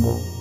Mm-hmm.